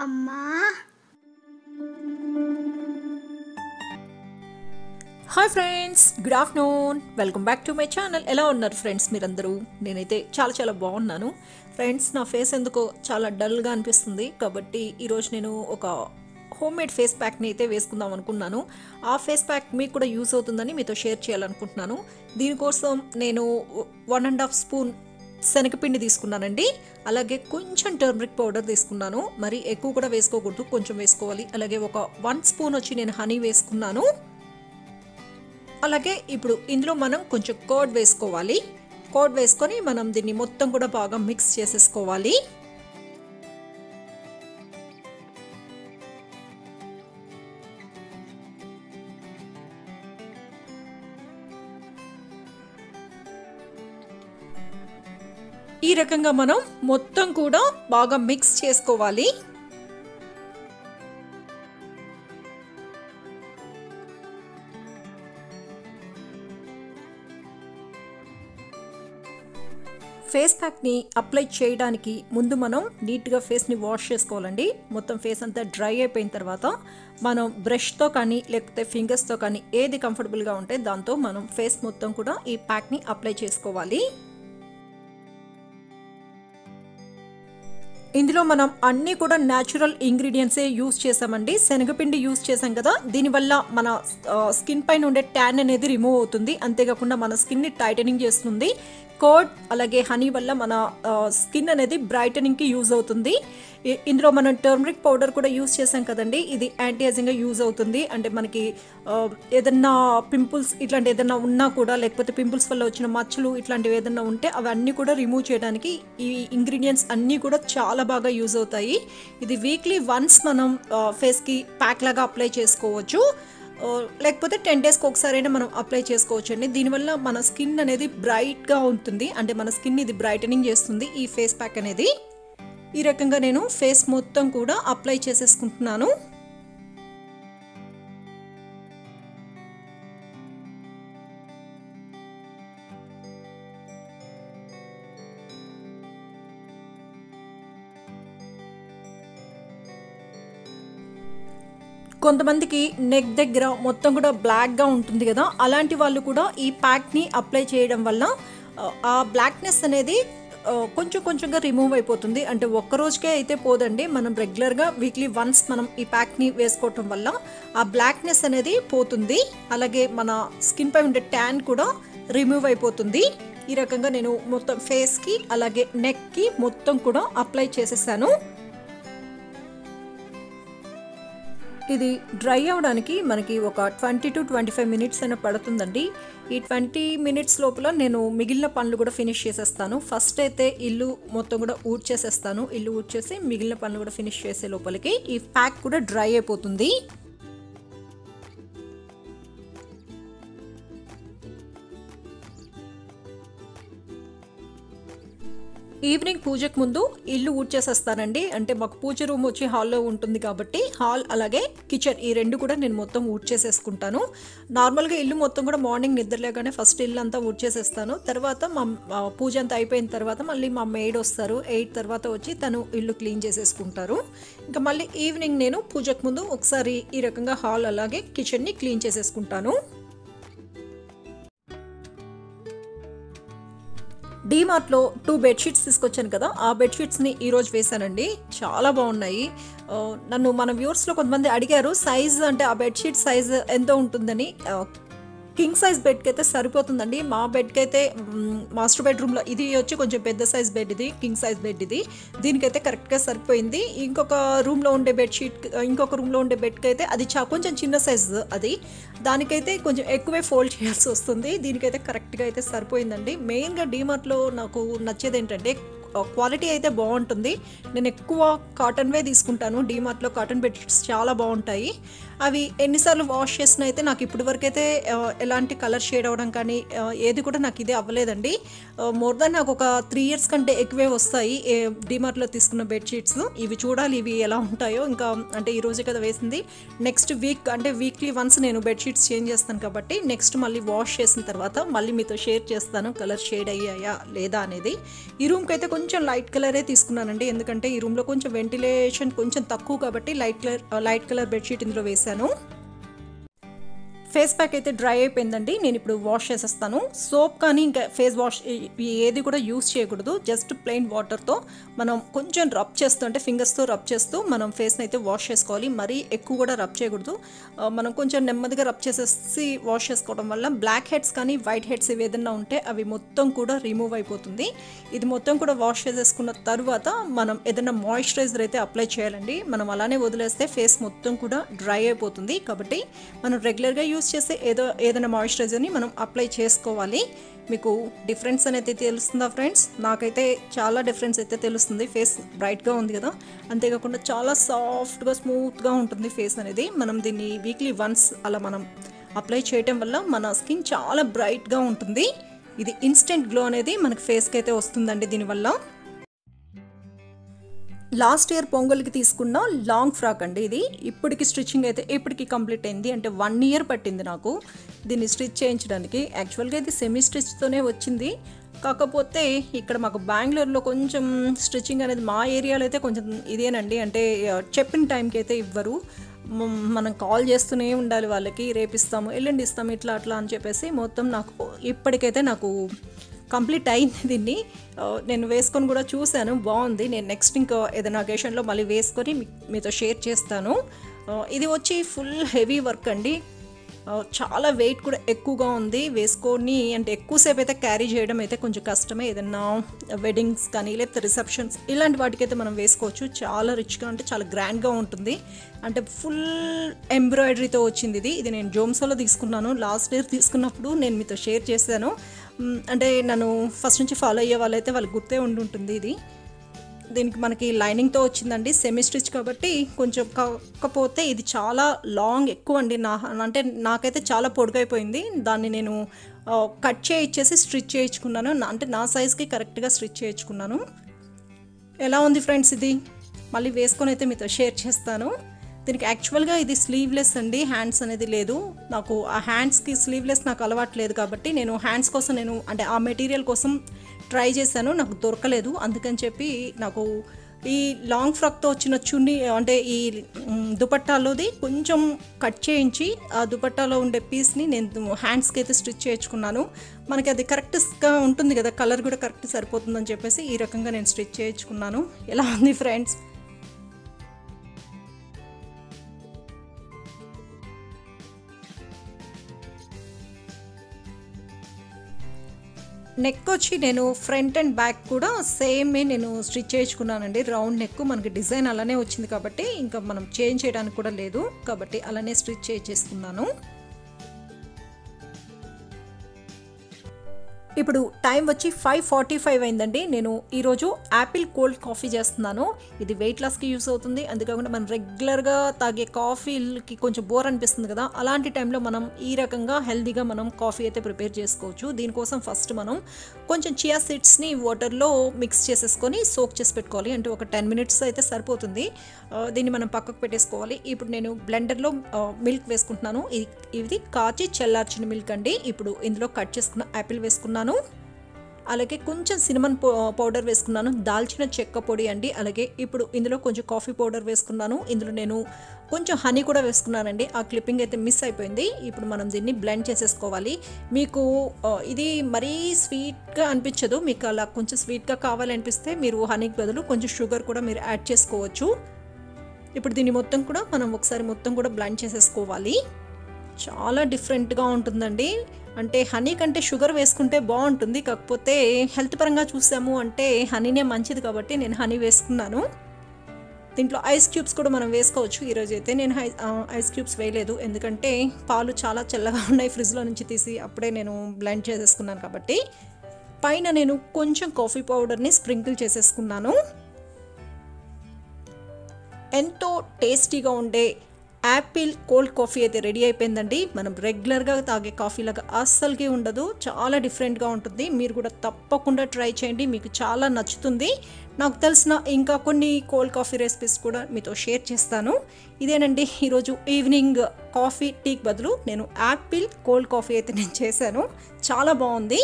అమ్మా. Hi friends good afternoon welcome back to my channel ఎలా ఉన్నారు ఫ్రెండ్స్ మీరందరూ? నేనైతే చాలా చాలా బాగున్నాను. ఫ్రెండ్స్ నా ఫేస్ ఎందుకో చాలా డల్గా అనిపిస్తుంది. కాబట్టి ఈరోజు నేను ఒక హోమ్ మేడ్ ఫేస్ ప్యాక్ని అయితే వేసుకుందాం అనుకున్నాను. ఆ ఫేస్ ప్యాక్ మీకు కూడా యూస్ అవుతుందని మీతో షేర్ చేయాలనుకుంటున్నాను. దీనికోసం నేను వన్ అండ్ హాఫ్ స్పూన్ శనగపిండి తీసుకున్నానండి. అలాగే కొంచెం టర్మరిక్ పౌడర్ తీసుకున్నాను. మరి ఎక్కువ కూడా వేసుకోకూడదు కొంచెం వేసుకోవాలి. అలాగే ఒక వన్ స్పూన్ వచ్చి నేను హనీ వేసుకున్నాను. అలాగే ఇప్పుడు ఇందులో మనం కొంచెం కర్డ్ వేసుకోవాలి. కర్డ్ వేసుకొని మనం దీన్ని మొత్తం కూడా బాగా మిక్స్ చేసేసుకోవాలి. రకంగా మనం మొత్తం కూడా బాగా మిక్స్ చేసుకోవాలి. ఫేస్ ప్యాక్ని అప్లై చేయడానికి ముందు మనం నీట్గా ఫేస్ని వాష్ చేసుకోవాలండి. మొత్తం ఫేస్ అంతా డ్రై అయిపోయిన తర్వాత మనం బ్రష్తో కానీ లేకపోతే ఫింగర్స్తో కానీ ఏది కంఫర్టబుల్గా ఉంటే దాంతో మనం ఫేస్ మొత్తం కూడా ఈ ప్యాక్ని అప్లై చేసుకోవాలి. ఇందులో మనం అన్నీ కూడా న్యాచురల్ ఇంగ్రీడియంట్సే యూస్ చేసామండి శనగపిండి యూస్ చేసాం కదా. దీనివల్ల మన స్కిన్ పైన ఉండే ట్యాన్ అనేది రిమూవ్ అవుతుంది. అంతేకాకుండా మన స్కిన్ని టైటనింగ్ చేస్తుంది. కోడ్ అలాగే హనీ వల్ల మన స్కిన్ అనేది బ్రైటనింగ్కి యూజ్ అవుతుంది. ఇందులో మనం టర్మరిక్ పౌడర్ కూడా యూస్ చేసాం కదండి. ఇది యాంటీ ఏజింగ్గా యూజ్ అవుతుంది. అంటే మనకి ఏదన్నా పింపుల్స్ ఇట్లాంటి ఏదన్నా ఉన్నా కూడా లేకపోతే పింపుల్స్ వల్ల వచ్చిన మచ్చలు ఇట్లాంటివి ఏదన్నా ఉంటే అవన్నీ కూడా రిమూవ్ చేయడానికి ఈ ఇంగ్రీడియంట్స్ అన్నీ కూడా చాలా బాగా యూజ్ అవుతాయి. ఇది వీక్లీ వన్స్ మనం ఫేస్కి ప్యాక్ లాగా అప్లై చేసుకోవచ్చు. లేకపోతే టెన్ డేస్కి ఒకసారైనా మనం అప్లై చేసుకోవచ్చు అండి దీనివల్ల మన స్కిన్ అనేది బ్రైట్గా ఉంటుంది. అంటే మన స్కిన్ ఇది బ్రైటనింగ్ చేస్తుంది ఈ ఫేస్ ప్యాక్ అనేది. ఈ రకంగా నేను ఫేస్ మొత్తం కూడా అప్లై చేసేసుకుంటున్నాను. కొంతమందికి నెక్ దగ్గర మొత్తం కూడా బ్లాక్గా ఉంటుంది కదా అలాంటి వాళ్ళు కూడా ఈ ప్యాక్ని అప్లై చేయడం వల్ల ఆ, బ్లాక్నెస్ అనేది కొంచెం కొంచెంగా రిమూవ్ అయిపోతుంది. అంటే ఒక్క రోజుకే అయితే పోదండి. మనం రెగ్యులర్గా వీక్లీ వన్స్ మనం ఈ ప్యాక్ని వేసుకోవటం వల్ల ఆ బ్లాక్నెస్ అనేది పోతుంది. అలాగే మన స్కిన్ పై ఉండే ట్యాన్ కూడా రిమూవ్ అయిపోతుంది. ఈ రకంగా నేను మొత్తం ఫేస్కి అలాగే నెక్కి మొత్తం కూడా అప్లై చేసేసాను. ఇది డ్రై అవ్వడానికి మనకి ఒక twenty to twenty five minutes అయినా పడుతుందండి. ఈ ట్వంటీ మినిట్స్ లోపల నేను మిగిలిన పనులు కూడా ఫినిష్ చేసేస్తాను. ఫస్ట్ అయితే ఇల్లు మొత్తం కూడా ఊడ్ చేసేస్తాను ఇల్లు ఊడ్చేసి మిగిలిన పనులు కూడా ఫినిష్ చేసే లోపలికి ఈ ప్యాక్ కూడా డ్రై అయిపోతుంది. ఈవినింగ్ పూజకు ముందు ఇల్లు ఊడ్చేసేస్తానండి. అంటే మాకు పూజ రూమ్ వచ్చి హాల్లో ఉంటుంది కాబట్టి హాల్ అలాగే కిచెన్ ఈ రెండు కూడా నేను మొత్తం ఊడ్చేసేసుకుంటాను. నార్మల్గా ఇల్లు మొత్తం కూడా మార్నింగ్ నిద్రలేగానే ఫస్ట్ ఇల్లు అంతా ఊడ్చేసేస్తాను. తర్వాత మా పూజ అంతా అయిపోయిన తర్వాత మళ్ళీ మా మెయిడ్ వస్తారు. ఎయిట్ తర్వాత వచ్చి తను ఇల్లు క్లీన్ చేసేసుకుంటారు. ఇంకా మళ్ళీ ఈవినింగ్ నేను పూజకు ముందు ఒకసారి ఈ రకంగా హాల్ అలాగే కిచెన్ని క్లీన్ చేసేసుకుంటాను. డీమార్ట్లో టూ బెడ్షీట్స్ తీసుకొచ్చాను కదా ఆ బెడ్షీట్స్ని ఈరోజు వేశానండి. చాలా బాగున్నాయి. నన్ను మన వ్యూవర్స్లో కొంతమంది అడిగారు సైజ్ అంటే ఆ బెడ్షీట్ సైజ్ ఎంత ఉంటుందని? కింగ్ సైజ్ బెడ్కి అయితే సరిపోతుందండి. మా బెడ్కి అయితే మాస్టర్ బెడ్రూమ్లో ఇది వచ్చి కొంచెం పెద్ద సైజ్ బెడ్ ఇది కింగ్ సైజ్ బెడ్ ఇది. దీనికైతే కరెక్ట్గా సరిపోయింది. ఇంకొక రూమ్లో ఉండే బెడ్షీట్ ఇంకొక రూమ్లో ఉండే బెడ్కి అయితే అది చా కొంచెం చిన్న సైజ్ అది. దానికైతే కొంచెం ఎక్కువే ఫోల్డ్ చేయాల్సి వస్తుంది. దీనికైతే కరెక్ట్గా అయితే సరిపోయిందండి. మెయిన్గా డీమార్ట్లో నాకు నచ్చేది ఏంటంటే క్వాలిటీ అయితే బాగుంటుంది. నేను ఎక్కువ కాటన్వే తీసుకుంటాను. డీమార్ట్లో కాటన్ బెడ్షీట్స్ చాలా బాగుంటాయి. అవి ఎన్నిసార్లు వాష్ చేసినా అయితే నాకు ఇప్పటి వరకు అయితే ఎలాంటి కలర్ షేడ్ అవ్వడం కానీ ఏది కూడా నాకు ఇదే అవ్వలేదండి. మోర్ దాన్ నాకు ఒక త్రీ ఇయర్స్ కంటే ఎక్కువే వస్తాయి డిమార్ట్లో తీసుకున్న బెడ్షీట్స్ ఇవి చూడాలి ఇవి ఎలా ఉంటాయో. ఇంకా అంటే ఈ రోజే కదా వేసింది. నెక్స్ట్ వీక్ అంటే వీక్లీ వన్స్ నేను బెడ్షీట్స్ చేంజ్ చేస్తాను కాబట్టి నెక్స్ట్ మళ్ళీ వాష్ చేసిన తర్వాత మళ్ళీ మీతో షేర్ చేస్తాను కలర్ షేడ్ అయ్యాయా లేదా అనేది. ఈ రూమ్కి అయితే కొంచెం లైట్ కలరే తీసుకున్నానండి. ఎందుకంటే ఈ రూమ్లో కొంచెం వెంటిలేషన్ కొంచెం తక్కువ కాబట్టి light colour light colour bedsheet ఇందులో వేశాను ఫేస్ ప్యాక్ అయితే డ్రై అయిపోయిందండి. నేను ఇప్పుడు వాష్ చేసేస్తాను. సోప్ కానీ ఇంకా ఫేస్ వాష్ ఏది కూడా యూస్ చేయకూడదు. జస్ట్ ప్లెయిన్ వాటర్తో మనం కొంచెం రబ్ చేస్తూ అంటే ఫింగర్స్తో రబ్ చేస్తూ మనం ఫేస్ని అయితే వాష్ చేసుకోవాలి. మరీ ఎక్కువ కూడా రబ్ చేయకూడదు. మనం కొంచెం నెమ్మదిగా రబ్ చేసేసి వాష్ చేసుకోవడం వల్ల బ్లాక్ హెడ్స్ కానీ వైట్ హెడ్స్ ఇవి ఏదైనా ఉంటే అవి మొత్తం కూడా రిమూవ్ అయిపోతుంది. ఇది మొత్తం కూడా వాష్ చేసేసుకున్న తర్వాత మనం ఏదైనా మాయిశ్చరైజర్ అయితే అప్లై చేయాలండి. మనం అలానే వదిలేస్తే ఫేస్ మొత్తం కూడా డ్రై అయిపోతుంది. కాబట్టి మనం రెగ్యులర్గా యూస్ చేసే ఏదో ఏదైనా మాయిశ్చరైజర్ని మనం అప్లై చేసుకోవాలి. మీకు డిఫరెన్స్ అనేది తెలుస్తుందా ఫ్రెండ్స్ నాకైతే చాలా డిఫరెన్స్ అయితే తెలుస్తుంది. ఫేస్ బ్రైట్గా ఉంది కదా. అంతేకాకుండా చాలా సాఫ్ట్గా స్మూత్గా ఉంటుంది ఫేస్ అనేది. మనం దీన్ని వీక్లీ వన్స్ అలా మనం అప్లై చేయటం వల్ల మన స్కిన్ చాలా బ్రైట్గా ఉంటుంది. ఇది ఇన్స్టెంట్ గ్లో అనేది మనకి ఫేస్కి అయితే వస్తుందండి దీనివల్ల. లాస్ట్ ఇయర్ పొంగల్కి తీసుకున్న లాంగ్ ఫ్రాక్ అండి ఇది. ఇప్పటికి స్టిచ్చింగ్ అయితే ఇప్పటికి కంప్లీట్ అయింది. అంటే వన్ ఇయర్ పట్టింది నాకు దీన్ని స్టిచ్ చేయించడానికి. యాక్చువల్గా ఇది సెమీ స్టిచ్తోనే వచ్చింది. కాకపోతే ఇక్కడ మాకు బెంగళూరులో కొంచెం స్టిచ్చింగ్ అనేది మా ఏరియాలో అయితే కొంచెం ఇదేనండి. అంటే చెప్పిన టైంకి అయితే ఇవ్వరు. మనం కాల్ చేస్తూనే ఉండాలి వాళ్ళకి. రేపిస్తాము ఎల్లుండి ఇస్తాము ఇట్లా అట్లా అని చెప్పేసి మొత్తం నాకు ఇప్పటికైతే నాకు కంప్లీట్ అయింది దీన్ని. నేను వేసుకొని కూడా చూశాను. బాగుంది. నేను నెక్స్ట్ ఇంకా ఏదైనా అకేషన్లో మళ్ళీ వేసుకొని మీతో షేర్ చేస్తాను. ఇది వచ్చి ఫుల్ హెవీ వర్క్ అండి. చాలా వెయిట్ కూడా ఎక్కువగా ఉంది. వేసుకొని అంటే ఎక్కువసేపు అయితే క్యారీ చేయడం అయితే కొంచెం కష్టమే. ఏదన్నా వెడ్డింగ్స్ కానీ లేకపోతే రిసెప్షన్స్ ఇలాంటి వాటికైతే మనం వేసుకోవచ్చు. చాలా రిచ్గా అంటే చాలా గ్రాండ్గా ఉంటుంది. అంటే ఫుల్ ఎంబ్రాయిడరీతో వచ్చింది ఇది. ఇది నేను జోమ్సోలో తీసుకున్నాను. లాస్ట్ ఇయర్ తీసుకున్నప్పుడు నేను మీతో షేర్ చేశాను. అంటే నన్ను ఫస్ట్ నుంచి ఫాలో అయ్యే వాళ్ళైతే వాళ్ళకి గుర్తే ఉండి ఉంటుంది ఇది. దీనికి మనకి లైనింగ్తో వచ్చిందండి సెమీ స్టిచ్ కాబట్టి కొంచెం కాకపోతే ఇది చాలా లాంగ్ ఎక్కువ అండి. నా అంటే నాకైతే చాలా పొడుగైపోయింది. దాన్ని నేను కట్ చేయించేసి స్టిచ్ చేయించుకున్నాను అంటే నా సైజ్కి కరెక్ట్గా స్టిచ్ చేయించుకున్నాను ఎలా ఉంది ఫ్రెండ్స్ ఇది? మళ్ళీ వేసుకొని అయితే మీతో షేర్ చేస్తాను. దీనికి యాక్చువల్గా ఇది స్లీవ్లెస్ అండి హ్యాండ్స్ అనేది లేదు. నాకు ఆ హ్యాండ్స్కి స్లీవ్లెస్ నాకు అలవాటు లేదు కాబట్టి నేను హ్యాండ్స్ కోసం నేను అంటే ఆ మెటీరియల్ కోసం ట్రై చేశాను నాకు దొరకలేదు. అందుకని చెప్పి నాకు ఈ లాంగ్ ఫ్రాక్తో వచ్చిన చున్నీ అంటే ఈ దుపట్టాలోది కొంచెం కట్ చేయించి ఆ దుపట్టాలో ఉండే పీస్ని నేను హ్యాండ్స్కి అయితే స్టిచ్ చేయించుకున్నాను. మనకి అది కరెక్ట్గా ఉంటుంది కదా కలర్ కూడా కరెక్ట్ సరిపోతుందని చెప్పేసి ఈ రకంగా నేను స్టిచ్ చేయించుకున్నాను. ఎలా ఉంది ఫ్రెండ్స్ నెక్ వచ్చి నేను ఫ్రంట్ అండ్ బ్యాక్ కూడా సేమే నేను స్టిచ్ చేయించుకున్నానండి. రౌండ్ నెక్ మనకి డిజైన్ అలానే వచ్చింది కాబట్టి ఇంకా మనం చేంజ్ చేయడానికి కూడా లేదు. కాబట్టి అలానే స్టిచ్ చేయించేసుకున్నాను. ఇప్పుడు టైం వచ్చి ఫైవ్ ఫార్టీ ఫైవ్ అయిందండి. నేను ఈరోజు యాపిల్ కోల్డ్ కాఫీ చేస్తున్నాను. ఇది వెయిట్ లాస్కి యూస్ అవుతుంది. అంతేకాకుండా మనం రెగ్యులర్గా తాగే కాఫీకి కొంచెం బోర్ అనిపిస్తుంది కదా అలాంటి టైంలో మనం ఈ రకంగా హెల్తీగా మనం కాఫీ అయితే ప్రిపేర్ చేసుకోవచ్చు. దీనికోసం ఫస్ట్ మనం కొంచెం చియా సీడ్స్ని వాటర్లో మిక్స్ చేసేసుకొని సోక్ చేసి పెట్టుకోవాలి. అంటే ఒక టెన్ మినిట్స్ అయితే సరిపోతుంది. దీన్ని మనం పక్కకు పెట్టేసుకోవాలి. ఇప్పుడు నేను బ్లెండర్లో మిల్క్ వేసుకుంటున్నాను. ఇది ఇది కాచి చల్లార్చిన మిల్క్ అండి. ఇప్పుడు ఇందులో కట్ చేసుకున్న యాపిల్ వేసుకున్నాను. అలాగే కొంచెం సినిమన్ పౌడర్ వేసుకున్నాను. దాల్చిన చెక్క పొడి అండి. అలాగే ఇప్పుడు ఇందులో కొంచెం కాఫీ పౌడర్ వేసుకున్నాను. ఇందులో నేను కొంచెం హనీ కూడా వేసుకున్నానండి. ఆ క్లిప్పింగ్ అయితే మిస్ అయిపోయింది. ఇప్పుడు మనం దీన్ని బ్లెండ్ చేసేసుకోవాలి. మీకు ఇది మరీ స్వీట్గా అనిపించదు. మీకు అలా కొంచెం స్వీట్గా కావాలనిపిస్తే మీరు హనీకి బదులు కొంచెం షుగర్ కూడా మీరు యాడ్ చేసుకోవచ్చు. ఇప్పుడు దీన్ని మొత్తం కూడా మనం ఒకసారి మొత్తం కూడా బ్లెండ్ చేసేసుకోవాలి. చాలా డిఫరెంట్గా ఉంటుందండి. అంటే హనీ కంటే షుగర్ వేసుకుంటే బాగుంటుంది కాకపోతే హెల్త్ పరంగా చూసాము అంటే హనీనే మంచిది కాబట్టి నేను హనీ వేసుకున్నాను. దీంట్లో ఐస్ క్యూబ్స్ కూడా మనం వేసుకోవచ్చు. ఈరోజు అయితే నేను ఐస్ క్యూబ్స్ వేయలేదు. ఎందుకంటే పాలు చాలా చల్లగా ఉన్నాయి ఫ్రిడ్జ్లో నుంచి తీసి అప్పుడే నేను బ్లెండ్ చేసేసుకున్నాను కాబట్టి. పైన నేను కొంచెం కాఫీ పౌడర్ని స్ప్రింకిల్ చేసేసుకున్నాను. ఎంతో టేస్టీగా ఉండే యాపిల్ కోల్డ్ కాఫీ అయితే రెడీ అయిపోయిందండి. మనం రెగ్యులర్గా తాగే కాఫీ లాగా అస్సలకి ఉండదు. చాలా డిఫరెంట్గా ఉంటుంది. మీరు కూడా తప్పకుండా ట్రై చేయండి. మీకు చాలా నచ్చుతుంది. నాకు తెలిసిన ఇంకా కొన్ని కోల్డ్ కాఫీ రెసిపీస్ కూడా మీతో షేర్ చేస్తాను. ఇదేనండి. ఈరోజు ఈవినింగ్ కాఫీ టీకి బదులు నేను యాపిల్ కోల్డ్ కాఫీ అయితే నేను చేశాను. చాలా బాగుంది.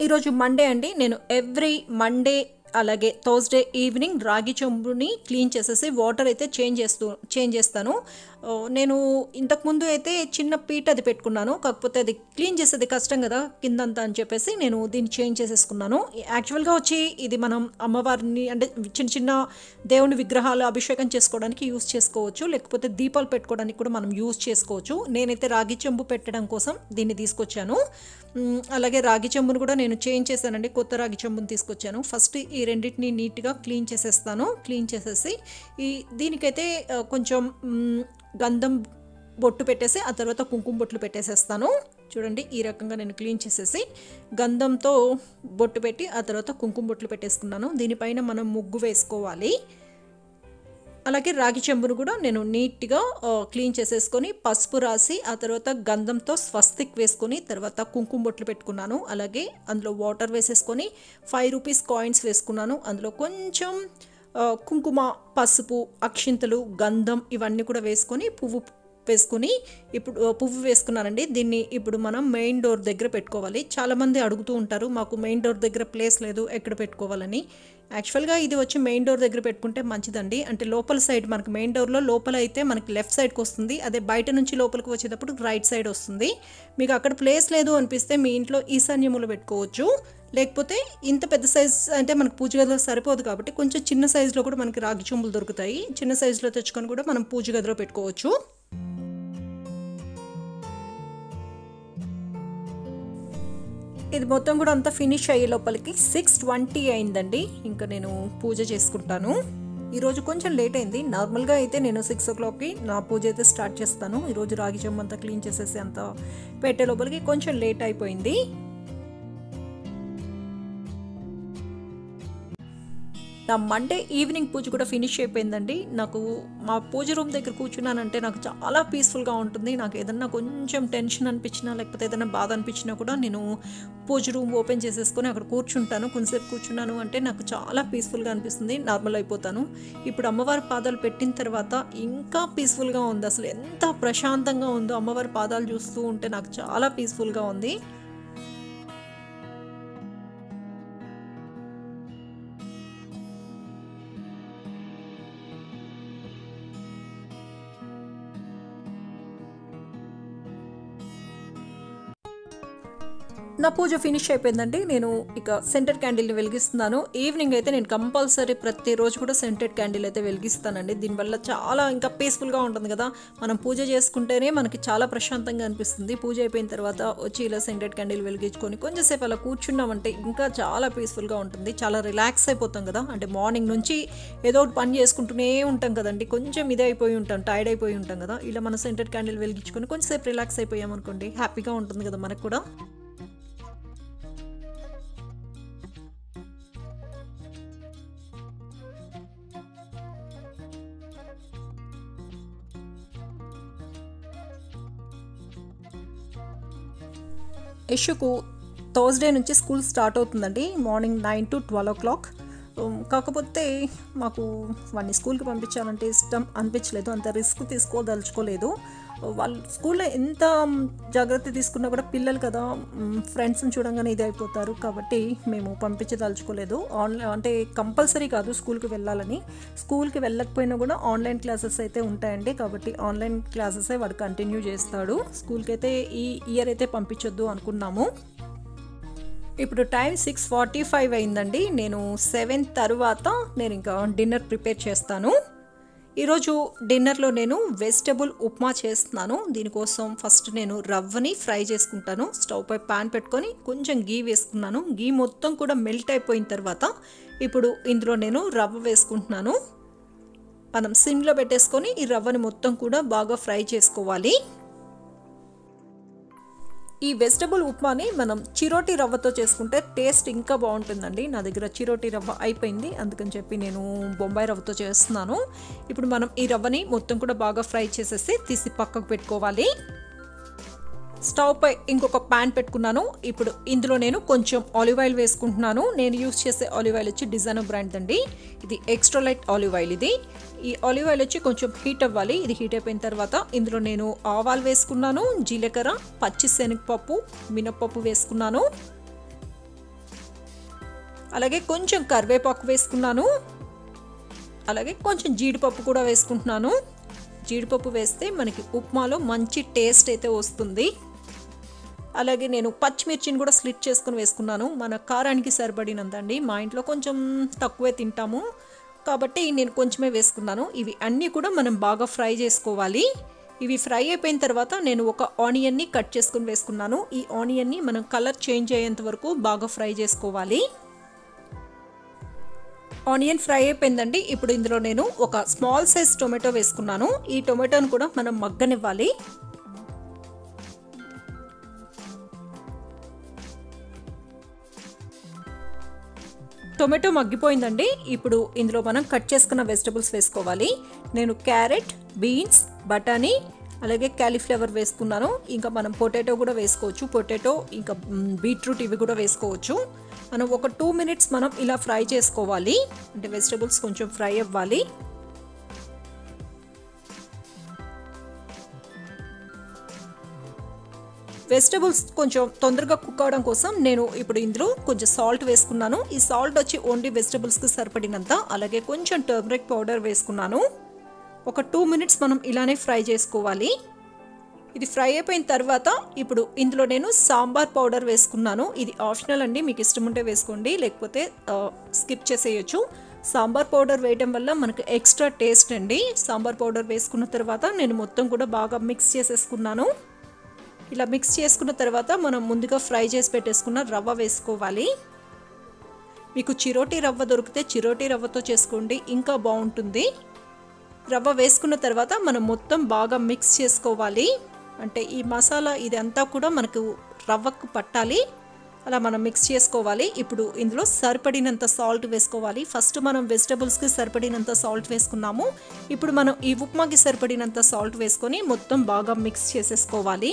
ఈరోజు మండే అండి. నేను ఎవ్రీ మండే అలాగే థర్స్డే ఈవినింగ్ రాగి చెంబుని క్లీన్ చేసేసి వాటర్ అయితే చేంజ్ చేస్తూ చేంజ్ చేస్తాను. నేను ఇంతకుముందు అయితే చిన్న పీట అది పెట్టుకున్నాను. కాకపోతే అది క్లీన్ చేసేది కష్టం కదా కిందంతా అని చెప్పేసి నేను దీన్ని చేంజ్ చేసేసుకున్నాను. యాక్చువల్గా వచ్చి ఇది మనం అమ్మవారిని అంటే చిన్న చిన్న దేవుని విగ్రహాలు అభిషేకం చేసుకోవడానికి యూస్ చేసుకోవచ్చు. లేకపోతే దీపాలు పెట్టుకోవడానికి కూడా మనం యూస్ చేసుకోవచ్చు. నేనైతే రాగి చెంబు పెట్టడం కోసం దీన్ని తీసుకొచ్చాను. అలాగే రాగి చెంబును కూడా నేను చేంజ్ చేశానండి. కొత్త రాగి చెంబుని తీసుకొచ్చాను. ఫస్ట్ ఈ రెండింటిని నీట్గా క్లీన్ చేసేస్తాను. క్లీన్ చేసేసి ఈ దీనికైతే కొంచెం గంధం బొట్టు పెట్టేసి ఆ తర్వాత కుంకుమ బొట్లు పెట్టేసేస్తాను. చూడండి ఈ రకంగా నేను క్లీన్ చేసేసి గంధంతో బొట్టు పెట్టి ఆ తర్వాత కుంకుమ బొట్లు పెట్టేసుకున్నాను. దీనిపైన మనం ముగ్గు వేసుకోవాలి. అలాగే రాగి చెంబును కూడా నేను నీట్గా క్లీన్ చేసేసుకొని పసుపు రాసి ఆ తర్వాత గంధంతో స్వస్తిక్ వేసుకొని తర్వాత కుంకుమ బొట్లు పెట్టుకున్నాను. అలాగే అందులో వాటర్ వేసేసుకొని ఫైవ్ రూపీస్ కాయిన్స్ వేసుకున్నాను. అందులో కొంచెం కుంకుమ పసుపు అక్షింతలు గంధం ఇవన్నీ కూడా వేసుకొని పువ్వు వేసుకొని ఇప్పుడు పువ్వు వేసుకున్నానండి. దీన్ని ఇప్పుడు మనం మెయిన్ డోర్ దగ్గర పెట్టుకోవాలి. చాలామంది అడుగుతూ ఉంటారు మాకు మెయిన్ డోర్ దగ్గర ప్లేస్ లేదు ఎక్కడ పెట్టుకోవాలని? యాక్చువల్గా ఇది వచ్చి మెయిన్ డోర్ దగ్గర పెట్టుకుంటే మంచిదండి. అంటే లోపల సైడ్ మనకి మెయిన్ డోర్లో లోపల అయితే మనకి లెఫ్ట్ సైడ్కి వస్తుంది. అదే బయట నుంచి లోపలికి వచ్చేటప్పుడు రైట్ సైడ్ వస్తుంది. మీకు అక్కడ ప్లేస్ లేదు అనిపిస్తే మీ ఇంట్లో ఈశాన్యములు పెట్టుకోవచ్చు. లేకపోతే ఇంత పెద్ద సైజ్ అంటే మనకు పూజ గదిలో సరిపోదు కాబట్టి కొంచెం చిన్న సైజులో కూడా మనకి రాగి చెంబులు దొరుకుతాయి. చిన్న సైజులో తెచ్చుకొని కూడా మనం పూజ గదిలో పెట్టుకోవచ్చు. ఇది మొత్తం కూడా అంతా ఫినిష్ అయ్యే లోపలికి సిక్స్ ట్వంటీ అయిందండి. ఇంకా నేను పూజ చేసుకుంటాను. ఈరోజు కొంచెం లేట్ అయింది. నార్మల్గా అయితే నేను సిక్స్ ఓ క్లాక్కి నా పూజ అయితే స్టార్ట్ చేస్తాను. ఈరోజు రాగి చెమ్మ అంతా క్లీన్ చేసేసి అంతా పెట్టే లోపలికి కొంచెం లేట్ అయిపోయింది. నా మండే ఈవినింగ్ పూజ కూడా ఫినిష్ అయిపోయిందండి. నాకు మా పూజ రూమ్ దగ్గర కూర్చున్నానంటే నాకు చాలా పీస్ఫుల్గా ఉంటుంది. నాకు ఏదన్నా కొంచెం టెన్షన్ అనిపించినా లేకపోతే ఏదైనా బాధ అనిపించినా కూడా నేను పూజ రూమ్ ఓపెన్ చేసేసుకొని అక్కడ కూర్చుంటాను. కొంతసేపు కూర్చున్నాను అంటే నాకు చాలా పీస్ఫుల్గా అనిపిస్తుంది. నార్మల్ అయిపోతాను. ఇప్పుడు అమ్మవారి పాదాలు పెట్టిన తర్వాత ఇంకా పీస్ఫుల్గా ఉంది. అసలు ఎంత ప్రశాంతంగా ఉందో అమ్మవారి పాదాలు చూస్తూ ఉంటే నాకు చాలా పీస్ఫుల్గా ఉంది. నా పూజ ఫినిష్ అయిపోయిందండి. నేను ఇక సెంటెడ్ క్యాండిల్ని వెలిగిస్తున్నాను. ఈవినింగ్ అయితే నేను కంపల్సరీ ప్రతిరోజు కూడా సెంటెడ్ క్యాండిల్ అయితే వెలిగిస్తానండి. దీనివల్ల చాలా ఇంకా పీస్ఫుల్గా ఉంటుంది కదా. మనం పూజ చేసుకుంటేనే మనకి చాలా ప్రశాంతంగా అనిపిస్తుంది. పూజ అయిపోయిన తర్వాత వచ్చి ఇలా సెంటెడ్ క్యాండిల్ వెలిగించుకొని కొంచెంసేపు అలా కూర్చున్నామంటే ఇంకా చాలా పీస్ఫుల్గా ఉంటుంది. చాలా రిలాక్స్ అయిపోతాం కదా. అంటే మార్నింగ్ నుంచి ఏదో ఒకటి పని చేసుకుంటూనే ఉంటాం కదండి. కొంచెం ఇదే అయిపోయి ఉంటాం టైర్డ్ అయిపోయి ఉంటాం కదా. ఇలా మన సెంటెడ్ క్యాండిల్ వెలిగించుకొని కొంచెంసేపు రిలాక్స్ అయిపోయాం అనుకోండి హ్యాపీగా ఉంటుంది కదా మనకు కూడా. యశుకు థర్స్డే నుంచి స్కూల్ స్టార్ట్ అవుతుందండి. Morning nine to twelve o'clock. కాకపోతే మాకు వాడిని స్కూల్కి పంపించాలంటే ఇష్టం అనిపించలేదు. అంత రిస్క్ తీసుకోదలుచుకోలేదు. వాళ్ళు స్కూల్లో ఎంత జాగ్రత్త తీసుకున్నా కూడా పిల్లలు కదా ఫ్రెండ్స్ని చూడంగానే ఇది అయిపోతారు. కాబట్టి మేము పంపించదలుచుకోలేదు. ఆన్లైన్ అంటే కంపల్సరీ కాదు స్కూల్కి వెళ్ళాలని. స్కూల్కి వెళ్ళకపోయినా కూడా ఆన్లైన్ క్లాసెస్ అయితే ఉంటాయండి. కాబట్టి ఆన్లైన్ క్లాసెసే వాడు కంటిన్యూ చేస్తాడు. స్కూల్కి అయితే ఈ ఇయర్ అయితే పంపించొద్దు అనుకున్నాము. ఇప్పుడు టైం సిక్స్ ఫార్టీ ఫైవ్ అయిందండి. నేను సెవెన్ తర్వాత నేను ఇంకా డిన్నర్ ప్రిపేర్ చేస్తాను. ఈరోజు డిన్నర్లో నేను వెజిటబుల్ ఉప్మా చేస్తున్నాను. దీనికోసం ఫస్ట్ నేను రవ్వని ఫ్రై చేసుకుంటాను. స్టవ్ పై పాన్ పెట్టుకొని కొంచెం గీ వేసుకున్నాను. గీ మొత్తం కూడా మెల్ట్ అయిపోయిన తర్వాత ఇప్పుడు ఇందులో నేను రవ్వ వేసుకుంటున్నాను. మనం సిమ్లో పెట్టేసుకొని ఈ రవ్వని మొత్తం కూడా బాగా ఫ్రై చేసుకోవాలి. ఈ వెజిటబుల్ ఉప్మాని మనం చిరోటి రవ్వతో చేసుకుంటే టేస్ట్ ఇంకా బాగుంటుందండి. నా దగ్గర చిరోటి రవ్వ అయిపోయింది. అందుకని చెప్పి నేను బొంబాయి రవ్వతో చేస్తున్నాను. ఇప్పుడు మనం ఈ రవ్వని మొత్తం కూడా బాగా ఫ్రై చేసేసి తీసి పక్కకు పెట్టుకోవాలి. స్టవ్ పై ఇంకొక ప్యాన్ పెట్టుకున్నాను. ఇప్పుడు ఇందులో నేను కొంచెం ఆలివ్ ఆయిల్ వేసుకుంటున్నాను. నేను యూస్ చేసే ఆలివ్ ఆయిల్ వచ్చి డిజైనర్ బ్రాండ్ అండి. ఇది ఎక్స్ట్రా లైట్ ఆలివ్ ఆయిల్ ఇది. ఈ ఆలివ్ ఆయిల్ వచ్చి కొంచెం హీట్ అవ్వాలి. ఇది హీట్ అయిపోయిన తర్వాత ఇందులో నేను ఆవాలు వేసుకున్నాను. జీలకర్ర పచ్చి శనగపప్పు మినప్పప్పు వేసుకున్నాను. అలాగే కొంచెం కరివేపాకు వేసుకున్నాను. అలాగే కొంచెం జీడిపప్పు కూడా వేసుకుంటున్నాను. జీడిపప్పు వేస్తే మనకి ఉప్మాలో మంచి టేస్ట్ అయితే వస్తుంది. అలాగే నేను పచ్చిమిర్చిని కూడా స్లిట్ చేసుకుని వేసుకున్నాను. మన కారానికి సరిపడినంతండి మా ఇంట్లో కొంచెం తక్కువే తింటాము. కాబట్టి నేను కొంచెమే వేసుకున్నాను. ఇవి అన్నీ కూడా మనం బాగా ఫ్రై చేసుకోవాలి. ఇవి ఫ్రై అయిపోయిన తర్వాత నేను ఒక ఆనియన్ని కట్ చేసుకుని వేసుకున్నాను. ఈ ఆనియన్ని మనం కలర్ చేంజ్ అయ్యేంత వరకు బాగా ఫ్రై చేసుకోవాలి. ఆనియన్ ఫ్రై అయిపోయిందండి. ఇప్పుడు ఇందులో నేను ఒక స్మాల్ సైజ్ టొమాటో వేసుకున్నాను. ఈ టొమాటోను కూడా మనం మగ్గనివ్వాలి. టొమాటో మగ్గిపోయిందండి. ఇప్పుడు ఇందులో మనం కట్ చేసుకున్న వెజిటబుల్స్ వేసుకోవాలి. నేను క్యారెట్ బీన్స్ బఠానీ అలాగే క్యాలీఫ్లవర్ వేసుకున్నాను. ఇంకా మనం పొటాటో కూడా వేసుకోవచ్చు. పొటాటో ఇంకా బీట్రూట్ ఇవి కూడా వేసుకోవచ్చు. మనం ఒక టూ మినిట్స్ మనం ఇలా ఫ్రై చేసుకోవాలి. అంటే వెజిటబుల్స్ కొంచెం ఫ్రై అవ్వాలి. వెజిటబుల్స్ కొంచెం తొందరగా కుక్ అవడం కోసం నేను ఇప్పుడు ఇందులో కొంచెం సాల్ట్ వేసుకున్నాను. ఈ సాల్ట్ వచ్చి ఓన్లీ వెజిటబుల్స్కి సరిపడినంత అలాగే కొంచెం టర్మరిక్ పౌడర్ వేసుకున్నాను. ఒక టూ మినిట్స్ మనం ఇలానే ఫ్రై చేసుకోవాలి. ఇది ఫ్రై అయిపోయిన తర్వాత ఇప్పుడు ఇందులో నేను సాంబార్ పౌడర్ వేసుకున్నాను. ఇది ఆప్షనల్ అండి మీకు ఇష్టం ఉంటే వేసుకోండి లేకపోతే స్కిప్ చేసేయచ్చు. సాంబార్ పౌడర్ వేయడం వల్ల మనకు ఎక్స్ట్రా టేస్ట్ అండి. సాంబార్ పౌడర్ వేసుకున్న తర్వాత నేను మొత్తం కూడా బాగా మిక్స్ చేసేసుకున్నాను. ఇలా మిక్స్ చేసుకున్న తర్వాత మనం ముందుగా ఫ్రై చేసి పెట్టేసుకున్న రవ్వ వేసుకోవాలి. మీకు చిరోటి రవ్వ దొరికితే చిరోటి రవ్వతో చేసుకోండి ఇంకా బాగుంటుంది. రవ్వ వేసుకున్న తర్వాత మనం మొత్తం బాగా మిక్స్ చేసుకోవాలి. అంటే ఈ మసాలా ఇదంతా కూడా మనకు రవ్వకు పట్టాలి. అలా మనం మిక్స్ చేసుకోవాలి. ఇప్పుడు ఇందులో సరిపడినంత సాల్ట్ వేసుకోవాలి. ఫస్ట్ మనం వెజిటబుల్స్కి సరిపడినంత సాల్ట్ వేసుకున్నాము. ఇప్పుడు మనం ఈ ఉప్మాకి సరిపడినంత సాల్ట్ వేసుకొని మొత్తం బాగా మిక్స్ చేసేసుకోవాలి.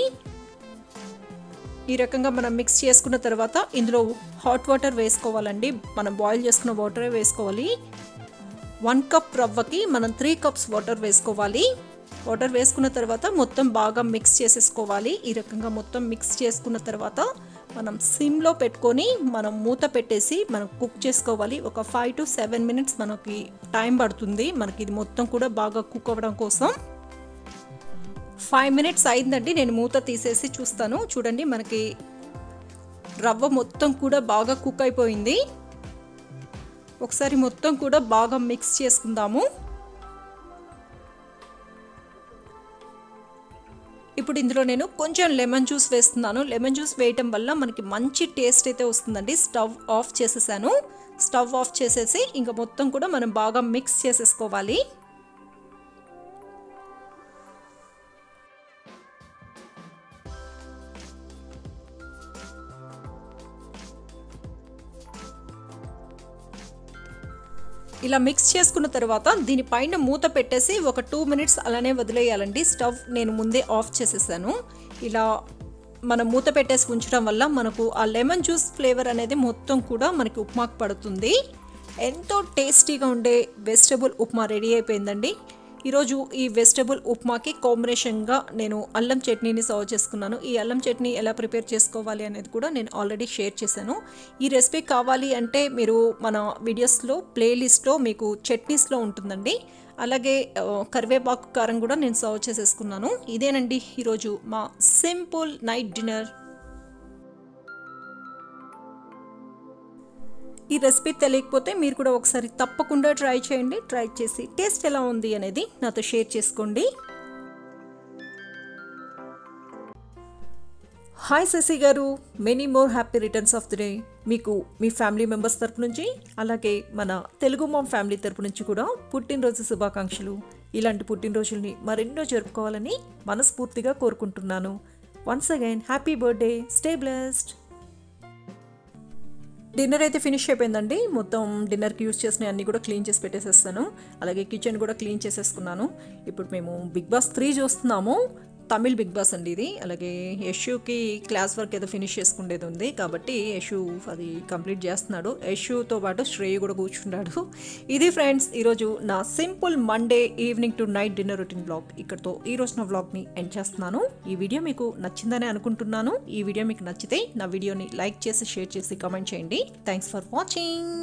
ఈ రకంగా మనం మిక్స్ చేసుకున్న తర్వాత ఇందులో హాట్ వాటర్ వేసుకోవాలండి. మనం బాయిల్ చేసుకున్న వాటరే వేసుకోవాలి. వన్ కప్ రవ్వకి మనం త్రీ కప్స్ వాటర్ వేసుకోవాలి. వాటర్ వేసుకున్న తర్వాత మొత్తం బాగా మిక్స్ చేసేసుకోవాలి. ఈ రకంగా మొత్తం మిక్స్ చేసుకున్న తర్వాత మనం సిమ్లో పెట్టుకొని మనం మూత పెట్టేసి మనం కుక్ చేసుకోవాలి. ఒక ఫైవ్ టు సెవెన్ మినిట్స్ మనకి టైం పడుతుంది. మనకి ఇది మొత్తం కూడా బాగా కుక్ అవ్వడం కోసం. ఫైవ్ మినిట్స్ అయిందండి. నేను మూత తీసేసి చూస్తాను. చూడండి మనకి రవ్వ మొత్తం కూడా బాగా కుక్ అయిపోయింది. ఒకసారి మొత్తం కూడా బాగా మిక్స్ చేసుకుందాము. ఇప్పుడు ఇందులో నేను కొంచెం లెమన్ జ్యూస్ వేస్తున్నాను. లెమన్ జ్యూస్ వేయటం వల్ల మనకి మంచి టేస్ట్ అయితే వస్తుందండి. స్టవ్ ఆఫ్ చేసేసాను. స్టవ్ ఆఫ్ చేసేసి ఇంకా మొత్తం కూడా మనం బాగా మిక్స్ చేసేసుకోవాలి. ఇలా మిక్స్ చేసుకున్న తర్వాత దీనిపైన మూత పెట్టేసి ఒక టూ మినిట్స్ అలానే వదిలేయాలండి. స్టవ్ నేను ముందే ఆఫ్ చేసేసాను. ఇలా మనం మూత పెట్టేసి ఉంచడం వల్ల మనకు ఆ లెమన్ జ్యూస్ ఫ్లేవర్ అనేది మొత్తం కూడా మనకి ఉప్మాకు పడుతుంది. ఎంతో టేస్టీగా ఉండే వెజిటబుల్ ఉప్మా రెడీ అయిపోయిందండి. ఈరోజు ఈ వెజిటబుల్ ఉప్మాకి కాంబినేషన్గా నేను అల్లం చట్నీని సర్వ్ చేసుకున్నాను. ఈ అల్లం చట్నీ ఎలా ప్రిపేర్ చేసుకోవాలి అనేది కూడా నేను ఆల్రెడీ షేర్ చేశాను. ఈ రెసిపీ కావాలి అంటే మీరు మన వీడియోస్లో ప్లేలిస్ట్లో మీకు చట్నీస్లో ఉంటుందండి. అలాగే కరివేపాకు కారం కూడా నేను సర్వ్ చేసేసుకున్నాను. ఇదేనండి ఈరోజు మా సింపుల్ నైట్ డిన్నర్. ఈ రెసిపీ తెలియకపోతే మీరు కూడా ఒకసారి తప్పకుండా ట్రై చేయండి ట్రై చేసి టేస్ట్ ఎలా ఉంది అనేది నాతో షేర్ చేసుకోండి. హాయ్ శశి గారు many more happy returns of the day మీకు మీ ఫ్యామిలీ మెంబర్స్ తరపు నుంచి అలాగే మన తెలుగు మామ్ ఫ్యామిలీ తరపు నుంచి కూడా పుట్టినరోజు శుభాకాంక్షలు. ఇలాంటి పుట్టినరోజుల్ని మరెన్నో జరుపుకోవాలని మనస్ఫూర్తిగా కోరుకుంటున్నాను. Once again happy birthday stay blessed dinner అయితే ఫినిష్ అయిపోయిందండి. మొత్తం డిన్నర్కి యూస్ చేసిన అన్ని కూడా క్లీన్ చేసి పెట్టేసేస్తాను. అలాగే కిచెన్ కూడా క్లీన్ చేసేసుకున్నాను. ఇప్పుడు మేము బిగ్ బాస్ త్రీ చూస్తున్నాము. తమిళ్ బిగ్ బాస్ అండి ఇది. అలాగే యశుకి క్లాస్ వర్క్ ఏదో ఫినిష్ చేసుకునేది ఉంది. కాబట్టి యశు అది కంప్లీట్ చేస్తున్నాడు. యశుతో పాటు శ్రేయ కూడా కూర్చున్నాడు ఇది ఫ్రెండ్స్ ఈరోజు నా simple Monday evening to night dinner routine blog. ఇక్కడతో ఈ రోజు నా ఎండ్ చేస్తున్నాను. ఈ వీడియో మీకు నచ్చిందని అనుకుంటున్నాను. ఈ వీడియో మీకు నచ్చితే నా వీడియోని లైక్ చేసి షేర్ చేసి కామెంట్ చేయండి. Thanks for watching